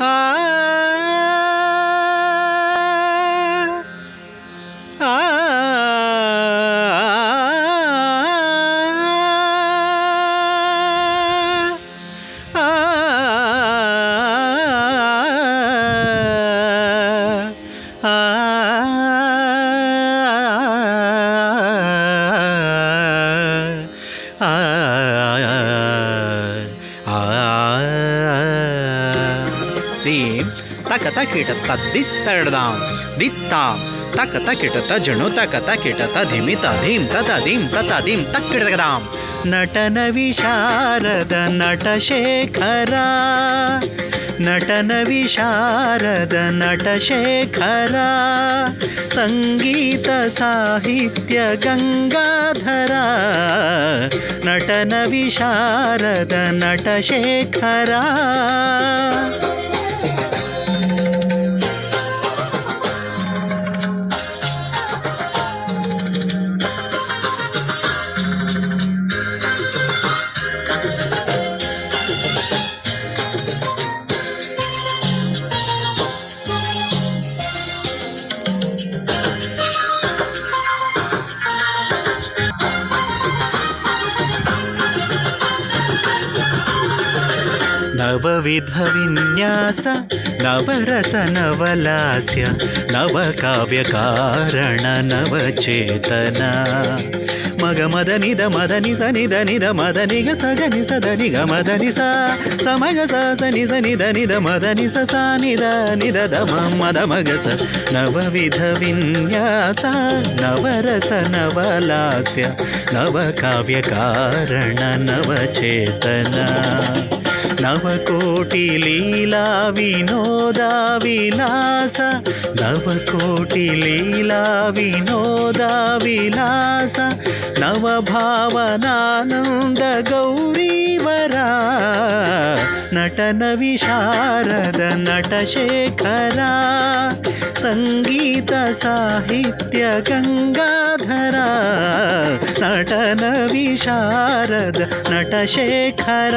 Ah. ತಕತ ಕಿಟತ್ತ ದಿತ್ತಡದಾಂ ದಿತ್ತಾಂ ತಕತ ಕಿಟತ ಜಣು ತಕತ ಕಿಟತ ಧಿಮಿತ ಧೀಂ ತತ ಧೀಂ ತತ ಧೀಂ ತಕ್ಕಿಡತಕದಾಂ ನಟನ ವಿಶಾರದ ನಟ ಶೇಖರ ನಟನ ವಿಶಾರದ ನಟ ಶೇಖರ ಸಂಗೀತ ಸಾಹಿತ್ಯ ಗಂಗಾಧರ ನಟನ ವಿಶಾರದ ನಟ ಶೇಖರ नवविधविन्यास नवरसनवलास्य नवचेतना। మగ మద నిద మద నిస నిద నిద మద నిగ సగ నిస ద నిగ మద నిస సమగ స స నిస నిద నిద మద నిస సా నిద నిద ద మ మద మగ స నవ విధ విన్యాస నవరస నవలాస్య నవకావ్య కారణ నవ చేతన నవకోటి లీలా వినోదా విలాస నవకోటి లీలా వినోదా విలాస ನವಭಾವನಾನಂದ ಗೌರೀವರ ನಟನ ವಿಶಾರದ ನಟಶೇಖರ ಸಂಗೀತ ಸಾಹಿತ್ಯ ಗಂಗಾಧರ ನಟನ ವಿಶಾರದ ನಟಶೇಖರ